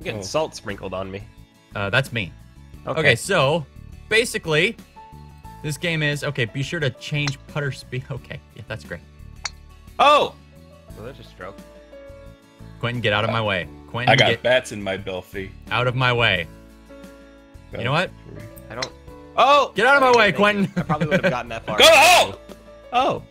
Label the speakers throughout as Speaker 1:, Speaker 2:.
Speaker 1: I'm getting
Speaker 2: Oh.
Speaker 1: salt sprinkled on me.
Speaker 3: Uh, that's me.
Speaker 1: Okay.
Speaker 3: Okay. so basically, this game is okay. Be sure to change putter speed. Okay, yeah, that's great.
Speaker 1: Oh! Well, there's a stroke.
Speaker 3: Quentin, get out of my way. Quentin,
Speaker 2: I got
Speaker 3: get
Speaker 2: bats in my belfry.
Speaker 3: out of my way. You know what?
Speaker 1: I don't. Oh!
Speaker 3: Get out of my way, Quentin.
Speaker 1: I probably would have gotten that far.
Speaker 2: Go home!
Speaker 1: Oh.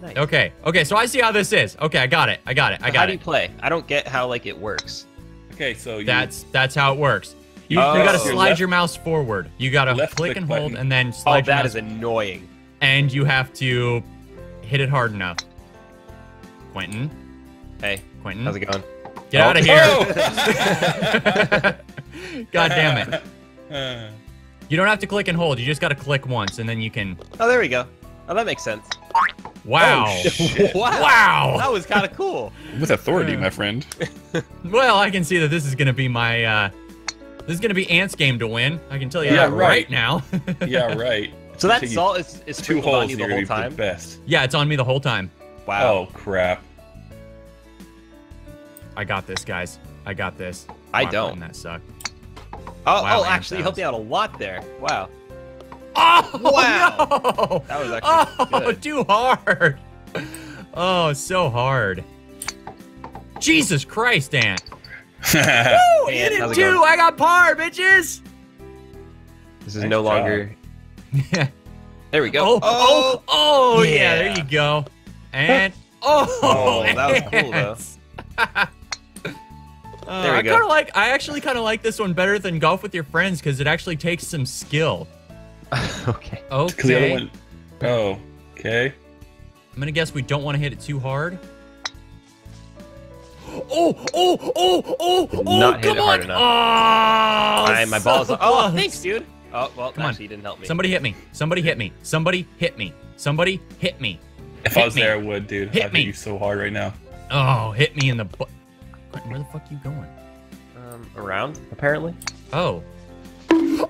Speaker 1: Nice.
Speaker 3: Okay, okay. So I see how this is. Okay, I got it. I got it. I got it.
Speaker 1: how do you
Speaker 3: it.
Speaker 1: play? I don't get how like it works.
Speaker 2: Okay, so you,
Speaker 3: That's that's how it works. You,
Speaker 1: Oh.
Speaker 3: you gotta slide
Speaker 2: left-
Speaker 3: your mouse forward. You gotta click
Speaker 2: click
Speaker 3: and hold,
Speaker 2: button.
Speaker 3: and then
Speaker 1: Oh,
Speaker 3: slide your
Speaker 1: that
Speaker 3: mouse
Speaker 1: is annoying.
Speaker 3: and you have to hit it hard enough. Quentin,
Speaker 1: Hey,
Speaker 3: Quentin,
Speaker 1: how's it going?
Speaker 3: get out of
Speaker 2: Oh.
Speaker 3: here! God damn it!
Speaker 2: Uh,
Speaker 3: You don't have to click and hold. You just got to click once, and then you can.
Speaker 1: Oh, there we go. Oh, that makes sense.
Speaker 3: Wow!
Speaker 2: Oh, shit.
Speaker 1: wow.
Speaker 3: wow!
Speaker 1: That was kind of cool.
Speaker 2: With authority, my friend.
Speaker 3: Well, I can see that this is gonna be my. uh This is gonna be Ant's game to win. I can tell you
Speaker 2: Yeah,
Speaker 3: that
Speaker 2: right.
Speaker 3: right now.
Speaker 2: Yeah, right.
Speaker 1: So that
Speaker 2: Take you
Speaker 1: salt is, is
Speaker 2: Two
Speaker 1: sprinkled on
Speaker 2: holes
Speaker 1: you the whole
Speaker 2: to be the
Speaker 1: time.
Speaker 2: best.
Speaker 3: yeah, it's on me the whole time.
Speaker 1: Wow.
Speaker 2: Oh crap.
Speaker 3: I got this, guys. I got this.
Speaker 1: I
Speaker 3: Wow,
Speaker 1: don't.
Speaker 3: That sucked.
Speaker 1: Oh,
Speaker 3: Wow,
Speaker 1: oh, actually, you helped me out a lot there. Wow.
Speaker 3: Oh
Speaker 1: Wow.
Speaker 3: no!
Speaker 1: That was actually
Speaker 3: Oh,
Speaker 1: good.
Speaker 3: too hard. Oh, so hard. Jesus Christ, Ant. Woo!
Speaker 1: Hey,
Speaker 3: Hit
Speaker 1: Ant,
Speaker 3: it too.
Speaker 1: going?
Speaker 3: I got par, bitches.
Speaker 1: This is
Speaker 2: Nice
Speaker 1: no
Speaker 2: job.
Speaker 1: longer.
Speaker 3: Yeah.
Speaker 1: There we go.
Speaker 3: Oh, oh, oh, yeah. There you go. And oh,
Speaker 1: Oh, that was cool, though.
Speaker 3: Uh,
Speaker 1: There we
Speaker 3: I
Speaker 1: go.
Speaker 3: kind of like. I actually kind of like this one better than golf with your friends because it actually takes some skill.
Speaker 1: okay.
Speaker 2: Because the other
Speaker 3: Okay.
Speaker 2: one. Oh, okay.
Speaker 3: I'm gonna guess we don't want to hit it too hard. Oh, oh, oh, oh, oh!
Speaker 1: Not hit
Speaker 3: come
Speaker 1: it
Speaker 3: on!
Speaker 1: hard enough.
Speaker 3: Oh,
Speaker 1: Alright, my
Speaker 3: so
Speaker 1: balls. Oh, thanks, dude. Oh, well,
Speaker 3: Come on.
Speaker 1: actually, you didn't help me.
Speaker 3: Somebody hit me. Somebody hit me. Somebody hit me. Somebody hit me.
Speaker 2: If
Speaker 3: Hit
Speaker 2: I was
Speaker 3: me.
Speaker 2: there, I would, dude.
Speaker 3: Hit
Speaker 2: I'd
Speaker 3: me.
Speaker 2: hit you so hard right now.
Speaker 3: Oh, hit me in the butt. Where the fuck are you going?
Speaker 1: Um, around, apparently.
Speaker 3: Oh.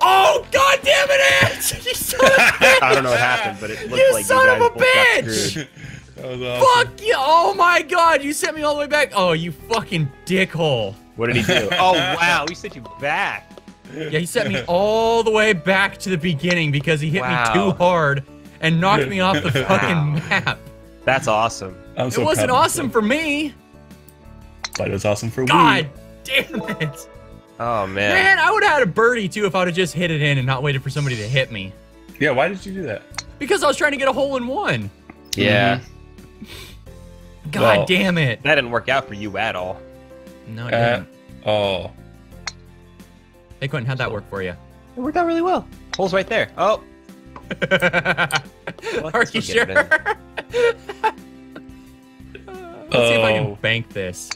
Speaker 3: Oh, god damn it, Ant! You son of a bitch!
Speaker 1: I don't know what happened, but it looked
Speaker 3: You
Speaker 1: like
Speaker 3: son
Speaker 1: you
Speaker 3: of
Speaker 1: guys
Speaker 3: a
Speaker 1: both got
Speaker 3: bitch!
Speaker 1: screwed.
Speaker 2: that was awesome.
Speaker 3: Fuck you! Oh my god, you sent me all the way back. Oh, you fucking dickhole.
Speaker 1: What did he do? oh, wow, he sent you back.
Speaker 3: Yeah, he sent me all the way back to the beginning because he hit
Speaker 1: Wow.
Speaker 3: me too hard and knocked me off the
Speaker 1: Wow.
Speaker 3: fucking map.
Speaker 1: That's awesome.
Speaker 2: I'm so
Speaker 3: it wasn't awesome for me.
Speaker 2: But it was awesome for
Speaker 3: God damn it.
Speaker 1: Oh, man.
Speaker 3: Man, I would have had a birdie too if I would have just hit it in and not waited for somebody to hit me.
Speaker 2: Yeah, why did you do that?
Speaker 3: Because I was trying to get a hole in one.
Speaker 1: Yeah.
Speaker 3: God
Speaker 2: Well-
Speaker 3: damn it.
Speaker 1: That didn't work out for you at all.
Speaker 3: No, it
Speaker 2: Uh,
Speaker 3: didn't.
Speaker 2: oh.
Speaker 3: Hey, Quentin, how'd that work for you?
Speaker 1: It worked out really well. Hole's right there. Oh,
Speaker 3: Are you sure? Let's see if I
Speaker 2: Oh.
Speaker 3: can bank this.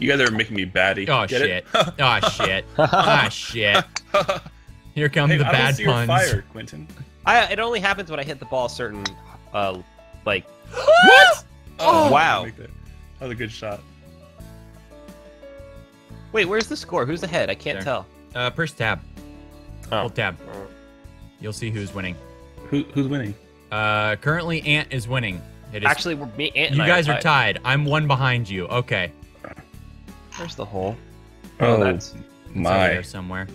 Speaker 2: You guys are making me batty.
Speaker 3: Oh
Speaker 2: Get
Speaker 3: shit. oh shit. Ah shit. Here come
Speaker 2: hey,
Speaker 3: the
Speaker 2: I
Speaker 3: bad
Speaker 2: don't see your
Speaker 3: puns.
Speaker 2: fire, Quentin.
Speaker 1: I, it only happens when I hit the ball a certain, uh, like,
Speaker 3: What? Oh.
Speaker 1: Wow.
Speaker 2: That That was a good shot.
Speaker 1: wait, where's the score? Who's ahead? I can't
Speaker 3: There.
Speaker 1: tell.
Speaker 3: Uh, first tab.
Speaker 1: Oh.
Speaker 3: Hold tab. You'll see who's winning.
Speaker 2: Who, who's winning?
Speaker 3: Uh, currently Ant is winning. It is.
Speaker 1: Actually, we're, me, Ant and
Speaker 3: you
Speaker 1: I
Speaker 3: guys are
Speaker 1: tied.
Speaker 3: tied. I'm one behind you. Okay.
Speaker 1: Where's the hole?
Speaker 2: Oh,
Speaker 1: that's.
Speaker 3: It's over
Speaker 2: my.
Speaker 3: there somewhere.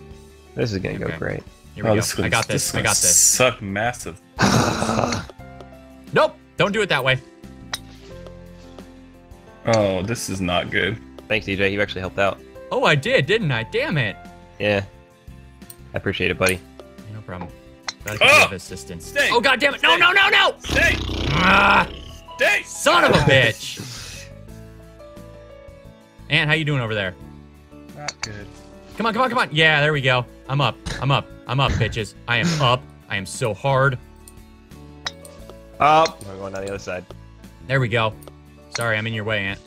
Speaker 1: This is gonna go great.
Speaker 3: Here we
Speaker 2: oh,
Speaker 3: go.
Speaker 2: this
Speaker 3: I got
Speaker 2: one's-
Speaker 3: this. I
Speaker 2: one's
Speaker 3: got this.
Speaker 2: Suck massive.
Speaker 3: Nope. Don't do it that way.
Speaker 2: Oh, this is not good.
Speaker 1: Thanks, DJ. You actually helped out.
Speaker 3: Oh, I did, didn't I? Damn it.
Speaker 1: Yeah. I appreciate it, buddy.
Speaker 3: No problem. Gotta
Speaker 2: Oh!
Speaker 3: assistance.
Speaker 2: Stay!
Speaker 3: Oh god damn it! No,
Speaker 2: Stay!
Speaker 3: no, no, no!
Speaker 2: Stay!
Speaker 3: Ah,
Speaker 2: Stay!
Speaker 3: son of a bitch! Ant, how you doing over there?
Speaker 2: Not good.
Speaker 3: Come on, come on, come on. Yeah, there we go. I'm up. I'm up. I'm up, bitches. I am up. I am so hard.
Speaker 1: Oh, we're going down the other side.
Speaker 3: There we go. Sorry, I'm in your way, Ant.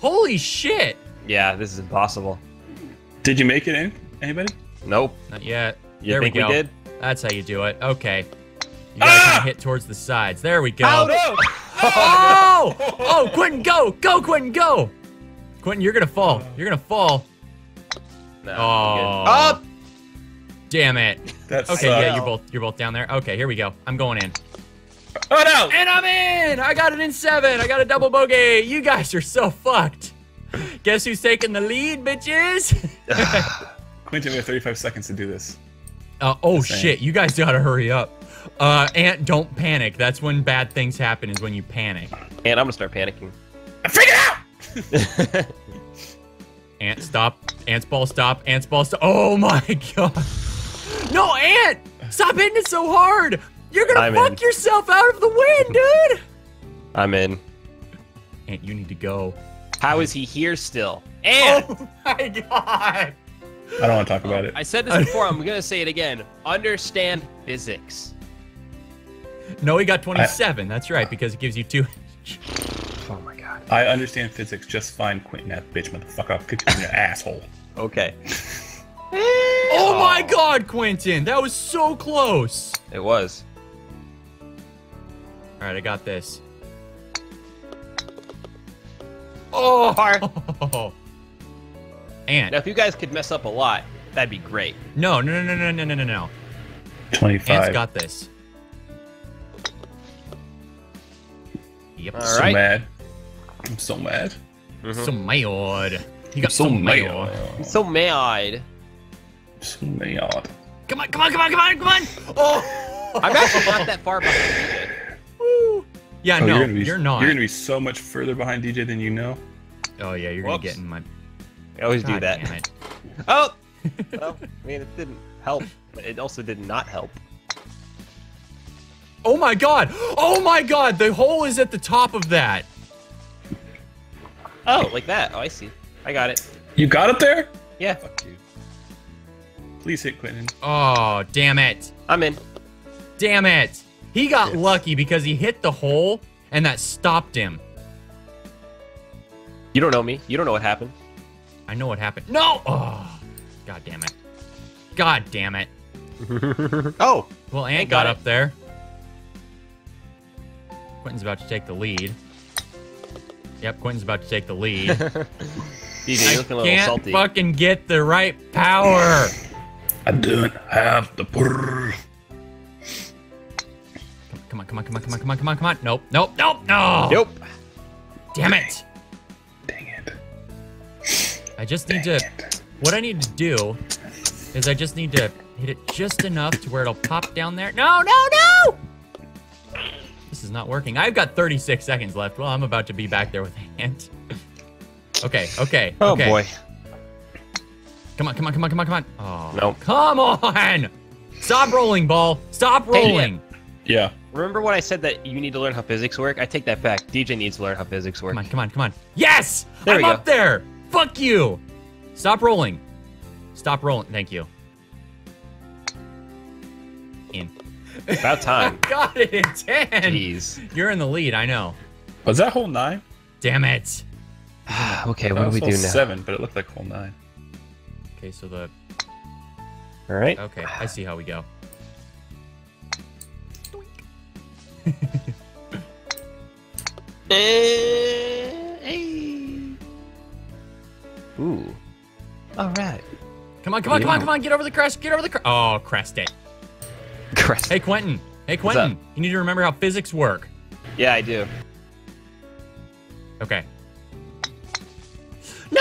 Speaker 3: Holy shit!
Speaker 1: Yeah, this is impossible.
Speaker 2: Did you make it in? Anybody?
Speaker 1: Nope.
Speaker 3: Not yet.
Speaker 1: You
Speaker 3: there
Speaker 1: think
Speaker 3: we
Speaker 1: we,
Speaker 3: go.
Speaker 1: did?
Speaker 3: That's how you do it. Okay. You gotta
Speaker 2: Ah!
Speaker 3: kinda hit towards the sides. There we go.
Speaker 1: How did-
Speaker 3: Oh! Oh, Quentin, go! Go, Quentin, go! Quentin, you're gonna fall. You're gonna fall.
Speaker 1: No,
Speaker 3: Oh.
Speaker 1: Up.
Speaker 3: Damn it.
Speaker 2: That's
Speaker 3: Okay, yeah, you're both you're both down there. Okay, here we go. I'm going in.
Speaker 2: Oh no!
Speaker 3: And I'm in! I got it in seven. I got a double bogey. You guys are so fucked. Guess who's taking the lead, bitches?
Speaker 2: Quentin, we have 35 seconds to do this.
Speaker 3: Uh, oh shit! You guys gotta hurry up. Uh, Ant, don't panic. That's when bad things happen. Is when you panic.
Speaker 1: Ant, I'm gonna start panicking.
Speaker 2: I figured out!
Speaker 3: Ant, stop. Ant's ball, stop. Ant's ball, stop. Oh my god! No, Ant! Stop hitting it so hard. You're gonna
Speaker 1: I'm
Speaker 3: fuck
Speaker 1: in.
Speaker 3: yourself out of the wind, dude.
Speaker 1: I'm in.
Speaker 3: Ant, you need to go.
Speaker 1: How is he here still? Ant!
Speaker 3: Oh my god!
Speaker 2: I don't want to talk about it.
Speaker 1: I said this before. I'm gonna say it again. Understand physics.
Speaker 3: No, he got 27. That's right, because it gives you two.
Speaker 1: Oh my god.
Speaker 2: I understand physics just fine, Quentin, that bitch motherfucker. I'll kick you in your asshole.
Speaker 1: Okay.
Speaker 3: Oh my god, Quentin! That was so close!
Speaker 1: It was.
Speaker 3: Alright, I got this. Oh!
Speaker 1: Par.
Speaker 3: Ant.
Speaker 1: Now, if you guys could mess up a lot, that'd be great.
Speaker 3: No, no, no, no, no, no, no, no. Ant's
Speaker 2: 25.
Speaker 3: got this. Yep.
Speaker 1: All
Speaker 2: so
Speaker 1: right.
Speaker 2: mad. I'm so mad. Mm-hmm.
Speaker 3: So mad. He got
Speaker 2: so
Speaker 3: so
Speaker 2: mad.
Speaker 3: mad.
Speaker 1: I'm so mad.
Speaker 2: So mad.
Speaker 3: Come on, come on, come on, come on, come on! Oh!
Speaker 1: I'm actually not that far behind DJ.
Speaker 3: Woo. Yeah,
Speaker 2: Oh,
Speaker 3: no,
Speaker 2: you're, gonna be,
Speaker 3: you're not.
Speaker 2: You're gonna be so much further behind DJ than you know.
Speaker 3: Oh yeah, you're gonna get in my.
Speaker 1: I always do that. Oh! well, I mean, it didn't help, but it also did not help.
Speaker 3: Oh my god! Oh my god! The hole is at the top of that.
Speaker 1: Oh, like that. Oh, I see. I got it.
Speaker 2: You got it there?
Speaker 1: Yeah,
Speaker 2: Fuck you. Please hit Quentin.
Speaker 3: Oh, damn it.
Speaker 1: I'm in.
Speaker 3: Damn it. He got
Speaker 2: Yes.
Speaker 3: lucky because he hit the hole and that stopped him.
Speaker 1: You don't know me. You don't know what happened.
Speaker 3: I know what happened. No! Oh, god damn it. God damn it.
Speaker 1: oh!
Speaker 3: Well, Ant
Speaker 1: Ant
Speaker 3: got,
Speaker 1: got
Speaker 3: up there. Quentin's about to take the lead. Yep, Quentin's about to take the lead.
Speaker 1: DJ, you're
Speaker 3: I
Speaker 1: looking a little
Speaker 3: can't
Speaker 1: salty.
Speaker 3: fucking get the right power.
Speaker 2: I don't have the brrr.
Speaker 3: Come on, come on, come on, come on, come on, come on, come on. Nope, nope, nope, no.
Speaker 1: Nope.
Speaker 3: Damn it.
Speaker 2: Dang it.
Speaker 3: I just need
Speaker 2: Dang
Speaker 3: to.
Speaker 2: it.
Speaker 3: What I need to do is I just need to hit it just enough to where it'll pop down there. No, no, no! This is not working. I've got 36 seconds left. Well, I'm about to be back there with a Ant. okay, okay.
Speaker 1: Oh
Speaker 3: okay.
Speaker 1: boy.
Speaker 3: Come on, come on, come on, come on, come on. Oh,
Speaker 1: Nope.
Speaker 3: Come on! Stop rolling, ball. Stop
Speaker 1: Hey,
Speaker 3: rolling.
Speaker 2: Yeah.
Speaker 1: Remember when I said that you need to learn how physics work? I take that back. DJ needs to learn how physics work.
Speaker 3: Come on, come on, come on. Yes!
Speaker 1: There
Speaker 3: I'm
Speaker 1: we go.
Speaker 3: up there! Fuck you! Stop rolling. Stop rolling. Thank you. In.
Speaker 1: About time.
Speaker 3: Got it in 10.
Speaker 1: Jeez.
Speaker 3: You're in the lead, I know.
Speaker 2: Was that hole nine?
Speaker 3: Damn it.
Speaker 1: okay,
Speaker 2: That
Speaker 1: what do we
Speaker 2: hole
Speaker 1: do now?
Speaker 2: seven, but it looked like hole nine.
Speaker 3: Okay, so the.
Speaker 1: All right.
Speaker 3: Okay, I see how we go.
Speaker 1: Eh. Ooh. All right.
Speaker 3: Come on, come on, come on, come on. Get over the crest. Get over the crest. Oh, crest it.
Speaker 1: Crest.
Speaker 3: Hey, Quentin. Hey, Quentin. You need to remember how physics work.
Speaker 1: Yeah, I do.
Speaker 3: Okay. No!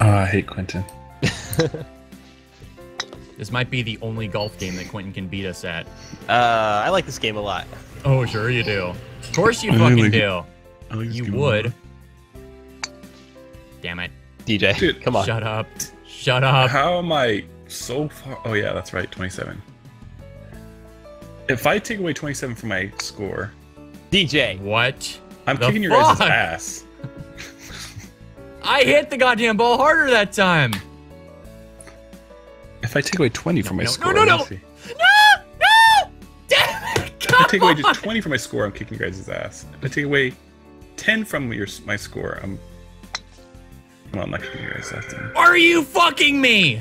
Speaker 2: Oh, I hate Quentin.
Speaker 3: This might be the only golf game that Quentin can beat us at.
Speaker 1: Uh, I like this game a lot.
Speaker 3: Oh, sure you do. Of course you
Speaker 2: I
Speaker 3: fucking
Speaker 2: like
Speaker 3: do.
Speaker 2: Like
Speaker 3: You would.
Speaker 2: lot.
Speaker 3: Damn it.
Speaker 1: DJ,
Speaker 2: Dude,
Speaker 1: come on.
Speaker 3: Shut up. Shut up.
Speaker 2: How am I so far? Oh yeah, that's right, 27. If I take away 27 from my score,
Speaker 1: DJ.
Speaker 3: What?
Speaker 2: I'm
Speaker 3: The
Speaker 2: kicking your guys' ass.
Speaker 3: I hit the goddamn ball harder that time.
Speaker 2: If I take away 20 from my
Speaker 3: no, no,
Speaker 2: score,
Speaker 3: no, no.
Speaker 2: let's see.
Speaker 3: No! No! Damn it!
Speaker 2: Come If I take
Speaker 3: Come
Speaker 2: away just 20 from my score, I'm kicking your guys' ass. If I take away 10 from your my score, I'm. Well, I'm not kicking your guys' ass.
Speaker 3: Are you fucking me?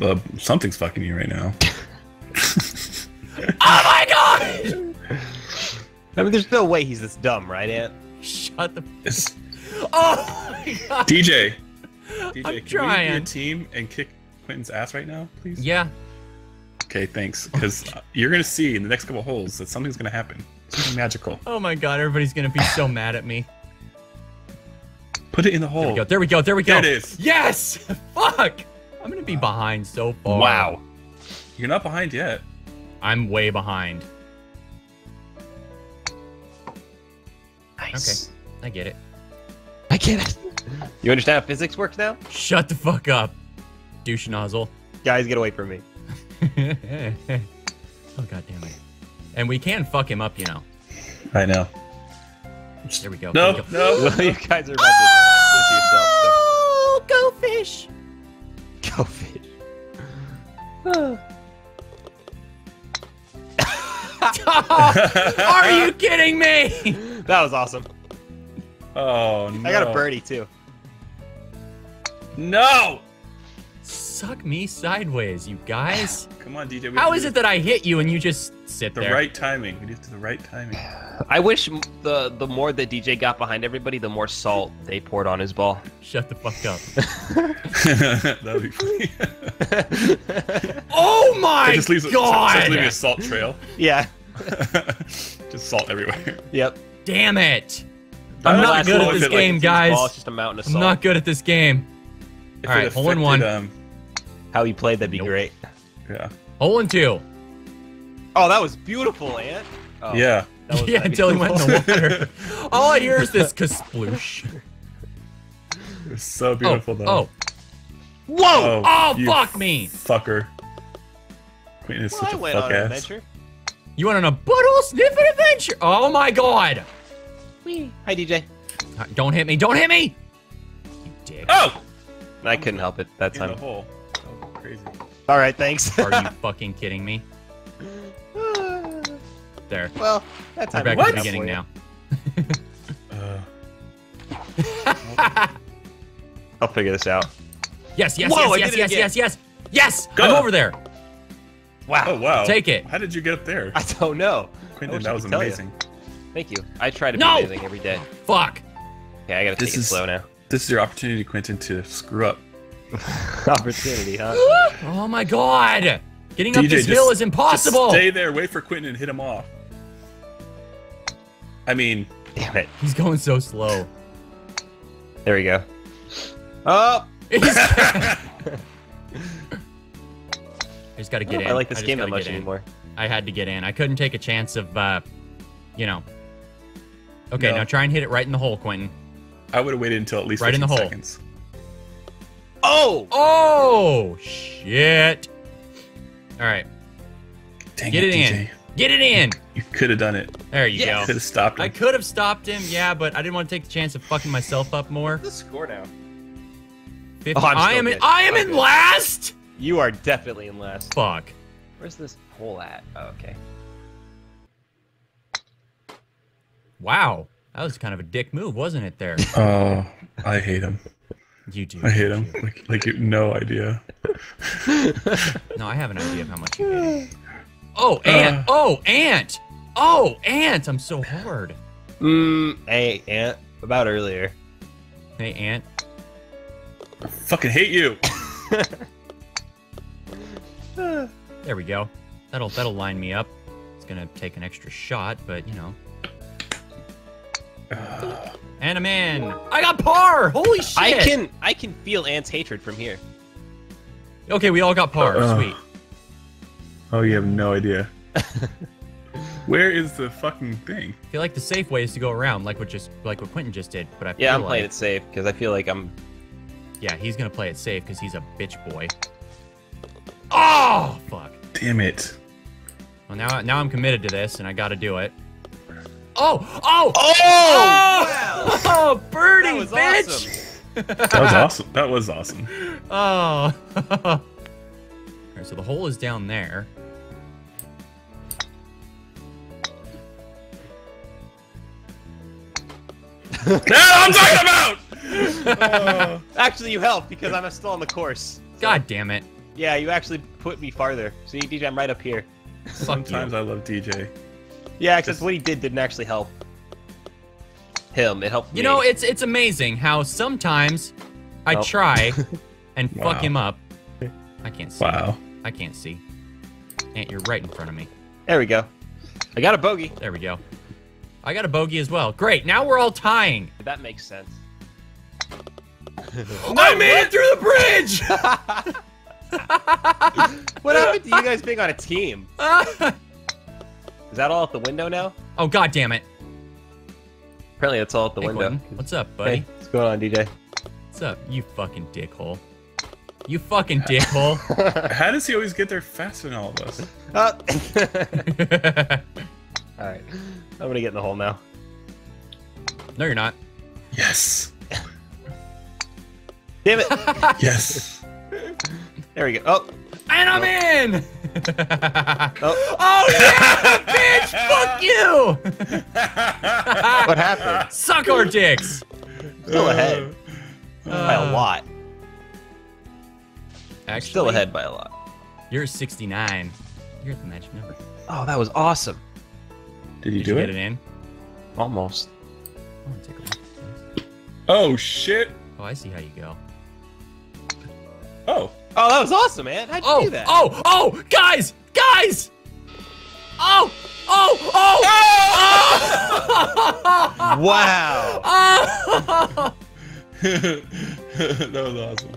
Speaker 2: Uh, something's fucking you right now.
Speaker 3: Oh my god!
Speaker 1: I mean, there's no way he's this dumb, right, Ant?
Speaker 3: Shut the.
Speaker 2: It's
Speaker 3: Oh my god!
Speaker 2: DJ. DJ,
Speaker 3: I'm
Speaker 2: can we be
Speaker 3: trying.
Speaker 2: a team and kick Quentin's ass right now, please?
Speaker 3: Yeah.
Speaker 2: Okay, thanks. Because you're gonna see in the next couple holes that something's gonna happen. Something magical.
Speaker 3: Oh my god, everybody's gonna be so mad at me.
Speaker 2: Put it in the hole.
Speaker 3: There we
Speaker 2: hole.
Speaker 3: go. There we go. There we go.
Speaker 2: There it is.
Speaker 3: Yes. Fuck. I'm gonna be behind so far.
Speaker 1: Wow.
Speaker 2: You're not behind yet.
Speaker 3: I'm way behind.
Speaker 1: Nice. Okay.
Speaker 3: I get it.
Speaker 1: I get it. You understand how physics works now?
Speaker 3: Shut the fuck up, douche nozzle.
Speaker 1: Guys, get away from me.
Speaker 3: oh god damn it. And we can fuck him up, you know.
Speaker 2: I know.
Speaker 3: There we go.
Speaker 2: No,
Speaker 3: we go.
Speaker 2: no.
Speaker 1: Well, you guys are about to listen to yourself,
Speaker 3: Oh, go fish.
Speaker 1: So.
Speaker 3: Are you kidding me?
Speaker 1: That was awesome.
Speaker 2: Oh no.
Speaker 1: I got a birdie too.
Speaker 2: No.
Speaker 3: Suck me sideways, you guys.
Speaker 2: Come on, DJ. we
Speaker 3: How
Speaker 2: have to
Speaker 3: is
Speaker 2: do
Speaker 3: it that I hit you and you just sit
Speaker 2: the
Speaker 3: there?
Speaker 2: The right timing? We do it to the right timing.
Speaker 1: I wish the the more that DJ got behind everybody, the more salt they poured on his ball.
Speaker 3: Shut the fuck up.
Speaker 2: That'd be funny.
Speaker 3: Oh my
Speaker 2: it just leaves,
Speaker 3: god!
Speaker 2: Just leaving a salt trail.
Speaker 1: yeah.
Speaker 2: just salt everywhere.
Speaker 1: Yep.
Speaker 3: Damn it!
Speaker 2: I
Speaker 3: I'm
Speaker 2: don't
Speaker 3: good at this
Speaker 2: like
Speaker 3: game,
Speaker 1: It's
Speaker 3: guys.
Speaker 1: Ball, it's just a mountain of
Speaker 3: I'm not good at this game.
Speaker 2: If
Speaker 3: All right,
Speaker 2: it
Speaker 3: hole in one.
Speaker 2: Um,
Speaker 1: How he played, that'd be
Speaker 3: Nope.
Speaker 1: great.
Speaker 2: yeah.
Speaker 3: Oh, hole in two.
Speaker 1: Oh, that was beautiful, Ant. Oh,
Speaker 2: Yeah.
Speaker 1: that was
Speaker 3: yeah, until he went in the water. All I hear is this kasploosh.
Speaker 2: It was so
Speaker 3: Oh,
Speaker 2: beautiful though.
Speaker 3: oh,
Speaker 1: Whoa!
Speaker 3: Oh, oh,
Speaker 2: you
Speaker 3: fuck me!
Speaker 2: Fucker. Quentin is
Speaker 1: Well,
Speaker 2: such
Speaker 1: I
Speaker 2: a
Speaker 1: went
Speaker 2: fuck
Speaker 1: on an
Speaker 2: ass.
Speaker 1: adventure.
Speaker 3: You went on a butthole sniffing adventure? Oh my god!
Speaker 1: Hi, DJ.
Speaker 3: Don't hit me! Don't hit me! You dick.
Speaker 2: Oh!
Speaker 1: I couldn't help it that
Speaker 2: In the
Speaker 1: time.
Speaker 2: Hole. That was crazy.
Speaker 1: All right, thanks.
Speaker 3: Are you fucking kidding me? There.
Speaker 1: well, that
Speaker 3: We're
Speaker 1: time
Speaker 3: back
Speaker 1: worked
Speaker 3: at the beginning now.
Speaker 2: Uh,
Speaker 1: I'll figure this out.
Speaker 3: Yes, yes,
Speaker 1: Whoa,
Speaker 3: yes, yes, yes, yes, yes! Yes!
Speaker 2: Go.
Speaker 3: I'm over there.
Speaker 1: Wow.
Speaker 2: oh wow.
Speaker 3: Take it.
Speaker 2: How did you get up there?
Speaker 1: I don't know.
Speaker 2: Quentin, that was
Speaker 1: could tell you.
Speaker 2: amazing.
Speaker 1: Thank you. I try to
Speaker 3: No!
Speaker 1: be amazing every day.
Speaker 3: Fuck.
Speaker 1: Okay, I gotta
Speaker 2: This
Speaker 1: take it
Speaker 2: is-
Speaker 1: slow now.
Speaker 2: This is your opportunity, Quentin, to screw up.
Speaker 1: Opportunity, huh?
Speaker 3: Oh my god! Getting up this
Speaker 2: just-
Speaker 3: hill is
Speaker 2: Just
Speaker 3: impossible!
Speaker 2: stay there, wait for Quentin and hit him off. I mean,
Speaker 1: Damn it.
Speaker 3: He's going so slow.
Speaker 1: There we go. Oh!
Speaker 3: I just gotta get
Speaker 1: don't
Speaker 3: in.
Speaker 1: like this
Speaker 3: just
Speaker 1: game that much anymore.
Speaker 3: I had to get in. I couldn't take a chance of, uh, you know. Okay,
Speaker 2: No.
Speaker 3: now try and hit it right in the hole, Quentin.
Speaker 2: I would have waited until at least
Speaker 3: Right in the
Speaker 2: 15
Speaker 3: hole.
Speaker 2: seconds.
Speaker 1: Oh!
Speaker 3: Oh shit! All right,
Speaker 2: Dang
Speaker 3: get it
Speaker 2: DJ.
Speaker 3: in. Get it in.
Speaker 2: You could have done it.
Speaker 3: There you
Speaker 1: Yes.
Speaker 2: Could have stopped
Speaker 3: go. I could have stopped him, yeah, but I didn't want to take the chance of fucking myself up more.
Speaker 1: What's the score now?
Speaker 3: 50.
Speaker 1: Oh, I'm
Speaker 3: I am. In. I am
Speaker 1: I'm
Speaker 3: in
Speaker 1: good.
Speaker 3: last.
Speaker 1: You are definitely in last.
Speaker 3: Fuck.
Speaker 1: Where's this hole at? Oh, okay.
Speaker 3: Wow, that was kind of a dick move, wasn't it? There,
Speaker 2: Oh, I hate him.
Speaker 3: You do.
Speaker 2: I hate him. Like, like you no idea.
Speaker 3: No, I have an idea of how much you hate. Oh, uh. ant. Oh, ant. Oh, ant. I'm so hard.
Speaker 1: Mmm, hey, Ant. About earlier.
Speaker 3: Hey, ant.
Speaker 2: I fucking hate you.
Speaker 3: There we go. That'll that'll line me up. It's gonna take an extra shot, but you know. And I'm in. I got par. Holy shit.
Speaker 1: I can I can feel Ant's hatred from here.
Speaker 3: Okay, we all got par.
Speaker 2: Uh,
Speaker 3: Sweet.
Speaker 2: Oh, you have no idea. Where is the fucking thing?
Speaker 3: I feel like the safe way is to go around, like what just like what Quentin just did. But I feel
Speaker 1: Yeah, I'm
Speaker 3: like,
Speaker 1: playing it safe because I feel like I'm.
Speaker 3: Yeah, he's gonna play it safe because he's a bitch boy. Oh fuck.
Speaker 2: Damn it.
Speaker 3: Well now now I'm committed to this and I gotta do it. Oh! Oh!
Speaker 1: Oh!
Speaker 3: Oh! Oh, birdie,
Speaker 1: That was
Speaker 3: bitch!
Speaker 1: awesome.
Speaker 2: That was awesome. That was awesome.
Speaker 3: Oh. Alright, so the hole is down there.
Speaker 2: no, I'm talking about.
Speaker 1: Uh, actually, you helped because I'm still on the course.
Speaker 3: God damn it.
Speaker 1: Yeah, you actually put me farther. See, DJ, I'm right up here.
Speaker 3: Fuck
Speaker 2: Sometimes
Speaker 3: you.
Speaker 2: I love DJ.
Speaker 1: Yeah, except what he did didn't actually help him. It helped
Speaker 3: You
Speaker 1: me.
Speaker 3: know, it's it's amazing how sometimes I
Speaker 1: Nope.
Speaker 3: try and
Speaker 2: Wow.
Speaker 3: fuck him up. I can't see.
Speaker 2: Wow.
Speaker 3: I can't see. Ant, you're right in front of me.
Speaker 1: There we go. I got a bogey.
Speaker 3: There we go. I got a bogey as well. Great. Now we're all tying.
Speaker 1: That makes sense.
Speaker 3: I made it through the bridge.
Speaker 1: What happened to you guys being on a team? Is that all out the window now?
Speaker 3: oh god damn it!
Speaker 1: Apparently, that's all out the
Speaker 3: Hey,
Speaker 1: window.
Speaker 3: Quentin, what's up, buddy?
Speaker 1: Hey, what's going on, DJ?
Speaker 3: What's up, you fucking dickhole? You fucking dickhole.
Speaker 2: How does he always get there faster than all of us?
Speaker 1: Uh, all right, I'm gonna get in the hole now.
Speaker 3: no, you're not.
Speaker 2: Yes.
Speaker 1: Damn it!
Speaker 2: Yes.
Speaker 1: there we go. Oh,
Speaker 3: And I'm in.
Speaker 1: oh,
Speaker 3: oh yeah, bitch! Fuck you!
Speaker 1: what happened?
Speaker 3: Suck our dicks.
Speaker 1: Still ahead by a
Speaker 3: Uh,
Speaker 1: lot.
Speaker 3: Actually,
Speaker 1: Still ahead by a lot.
Speaker 3: You're 69. You're at the magic number.
Speaker 1: Oh, that was awesome.
Speaker 2: Did you
Speaker 3: Did
Speaker 2: do
Speaker 3: you
Speaker 2: it?
Speaker 3: get it in?
Speaker 1: Almost.
Speaker 3: Oh, take a look.
Speaker 2: Oh shit.
Speaker 3: Oh, I see how you go.
Speaker 2: Oh.
Speaker 1: Oh, that was awesome, man. How'd you
Speaker 3: Oh,
Speaker 1: do that?
Speaker 3: oh, oh, guys, guys! Oh, oh, oh! Oh!
Speaker 1: Wow.
Speaker 3: oh!
Speaker 2: that was awesome.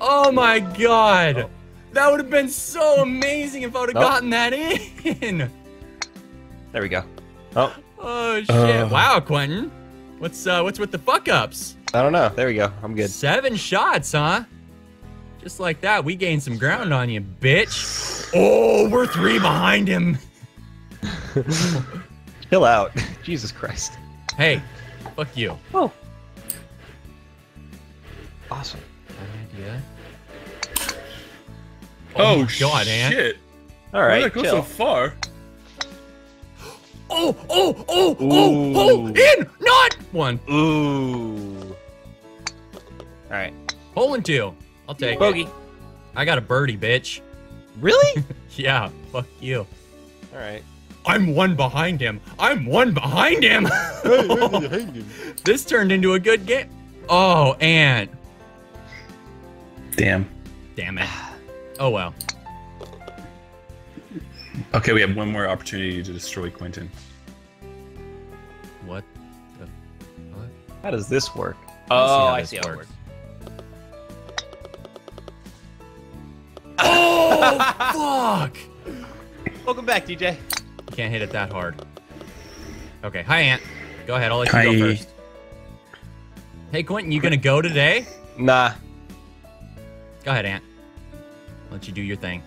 Speaker 3: Oh my god! That would have been so amazing if I would have
Speaker 1: Nope.
Speaker 3: gotten that in!
Speaker 1: There we go. Oh,
Speaker 3: Oh shit!
Speaker 2: Uh.
Speaker 3: wow, Quentin, what's uh, what's with the fuck ups?
Speaker 1: I don't know. There we go. I'm good.
Speaker 3: Seven shots, huh? Just like that, we gained some ground on you, bitch. Oh, we're three behind him.
Speaker 1: Chill out. Jesus Christ.
Speaker 3: Hey, fuck you.
Speaker 1: Oh. Awesome.
Speaker 3: idea.
Speaker 2: Oh,
Speaker 3: my oh, god, Ant.
Speaker 2: shit.
Speaker 1: All
Speaker 2: Why
Speaker 1: right.
Speaker 2: did that go
Speaker 1: chill.
Speaker 2: so far?
Speaker 3: Oh, oh, oh, oh, oh, in, not one.
Speaker 1: Ooh. All right.
Speaker 3: Hole in two. I'll take
Speaker 1: Bogey.
Speaker 3: it. I got a birdie, bitch.
Speaker 1: Really?
Speaker 3: Yeah, fuck you.
Speaker 1: All right.
Speaker 3: I'm one behind him. I'm one behind him. this turned into a good game. Oh, and
Speaker 2: Damn.
Speaker 3: Damn it. Oh well.
Speaker 2: Okay, we have one more opportunity to destroy Quentin.
Speaker 3: What the what?
Speaker 1: How does this work?
Speaker 3: Let's
Speaker 1: Oh,
Speaker 3: how
Speaker 1: I
Speaker 3: this
Speaker 1: see how it
Speaker 3: works.
Speaker 1: works.
Speaker 3: Oh fuck!
Speaker 1: Welcome back, DJ.
Speaker 3: Can't hit it that hard. Okay, hi Ant. Go ahead, I'll let you go first. Hey Quentin, you gonna go today?
Speaker 1: Nah.
Speaker 3: Go ahead, Ant. I'll let you do your thing.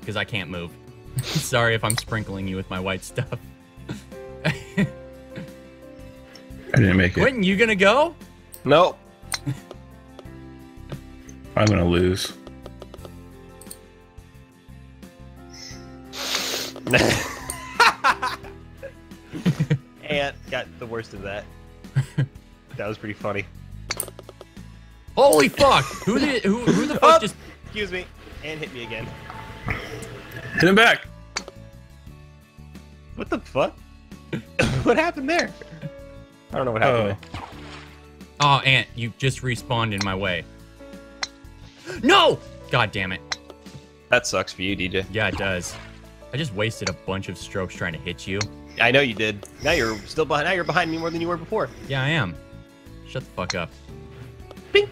Speaker 3: Because I can't move. Sorry if I'm sprinkling you with my white stuff.
Speaker 2: I didn't make it.
Speaker 3: Quentin, you gonna go?
Speaker 1: Nope.
Speaker 2: I'm gonna lose.
Speaker 1: Ant got the worst of that. that was pretty funny.
Speaker 3: Holy fuck! Who the who, who the fuck
Speaker 1: Oh,
Speaker 3: just
Speaker 1: Excuse me. And hit me again.
Speaker 2: Hit him back.
Speaker 1: What the fuck? what happened there? I don't know what happened.
Speaker 2: Oh.
Speaker 3: Oh, Ant, you just respawned in my way. No! God damn it.
Speaker 1: That sucks for you, DJ.
Speaker 3: Yeah, it does. I just wasted a bunch of strokes trying to hit you.
Speaker 1: I know you did. Now you're still behind. Now you're behind me more than you were before.
Speaker 3: Yeah, I am. Shut the fuck up.
Speaker 1: Bink.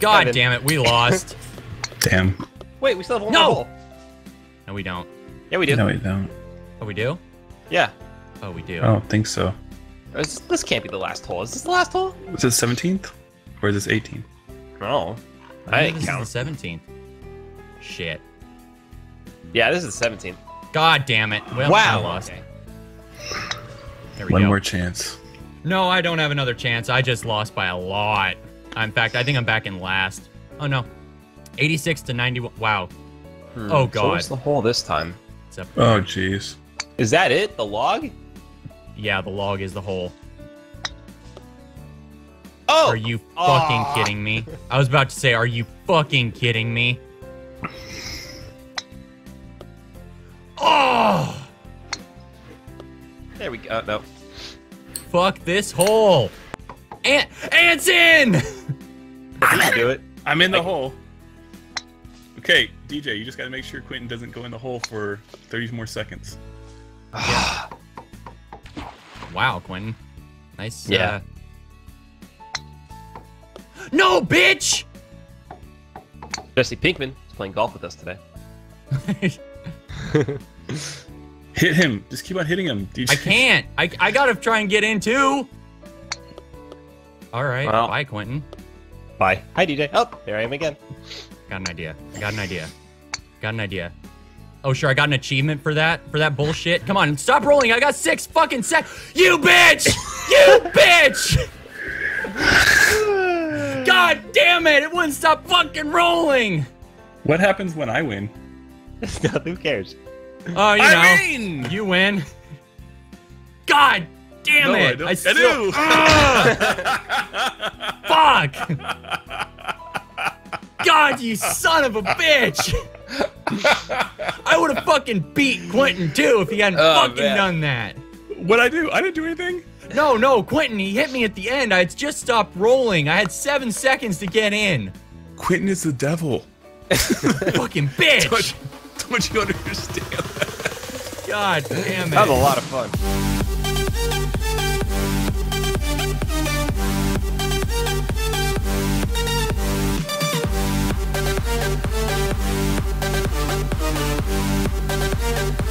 Speaker 3: God
Speaker 1: Kevin.
Speaker 3: damn it, we lost.
Speaker 2: Damn.
Speaker 1: Wait, we still have one
Speaker 3: No!
Speaker 1: more hole.
Speaker 3: no, we don't.
Speaker 1: Yeah, we do.
Speaker 2: No, we don't.
Speaker 3: Oh, we do?
Speaker 1: Yeah.
Speaker 3: Oh, we do.
Speaker 2: I don't think so.
Speaker 1: This, this can't be the last hole. Is this the last hole?
Speaker 2: Is it 17th? Or is this 18th?
Speaker 1: No.
Speaker 3: I
Speaker 1: I
Speaker 3: think
Speaker 1: didn't count.
Speaker 3: is the 17th. Shit.
Speaker 1: Yeah, this is the 17th.
Speaker 3: God damn it. Well,
Speaker 1: wow.
Speaker 3: I lost.
Speaker 1: Okay.
Speaker 3: There we
Speaker 2: One
Speaker 3: go.
Speaker 2: more chance.
Speaker 3: No, I don't have another chance. I just lost by a lot. In fact, I think I'm back in last. Oh, no. 86 to 91. Wow.
Speaker 1: Hmm.
Speaker 3: Oh,
Speaker 1: So
Speaker 3: God.
Speaker 1: what's the hole this time?
Speaker 3: It's
Speaker 2: Oh, jeez.
Speaker 1: Is that it? The log?
Speaker 3: Yeah, the log is the hole.
Speaker 1: Oh!
Speaker 3: Are you fucking
Speaker 1: Aw.
Speaker 3: kidding me? I was about to say, are you fucking kidding me? Oh!
Speaker 1: There we go. No.
Speaker 3: Fuck this hole. Ant, ants in!
Speaker 1: You do it.
Speaker 2: I'm in the hole. Okay, DJ, you just gotta make sure Quentin doesn't go in the hole for 30 more seconds.
Speaker 3: Wow, Quentin. Nice.
Speaker 1: Yeah.
Speaker 3: Uh... No, bitch!
Speaker 1: Jesse Pinkman is playing golf with us today.
Speaker 2: Hit him. Just keep on hitting him. DJ.
Speaker 3: I can't. I, I gotta try and get in too. All right.
Speaker 1: Well.
Speaker 3: Bye, Quentin.
Speaker 1: Bye. Hi, DJ. Oh, there I am again.
Speaker 3: Got an idea. I got an idea. Got an idea. Oh, sure. I got an achievement for that. For that bullshit. Come on. Stop rolling. I got six fucking sec. You bitch! You bitch! God damn it! It wouldn't stop fucking rolling.
Speaker 2: What happens when I win?
Speaker 1: Who cares?
Speaker 3: Oh, you know.
Speaker 2: I!
Speaker 3: You win. God damn
Speaker 2: No,
Speaker 3: it!
Speaker 2: don't- I
Speaker 3: still-
Speaker 2: do.
Speaker 3: Fuck! God, you son of a bitch! I would have fucking beat Quentin too if he hadn't
Speaker 1: Oh,
Speaker 3: fucking
Speaker 1: man.
Speaker 3: done that.
Speaker 2: What I do? I didn't do anything.
Speaker 3: No, no, Quentin, he hit me at the end. I had just stopped rolling. I had seven seconds to get in.
Speaker 2: Quentin is the devil.
Speaker 3: fucking bitch!
Speaker 2: how much you understand.
Speaker 3: God damn it.
Speaker 1: That was a lot of fun. We'll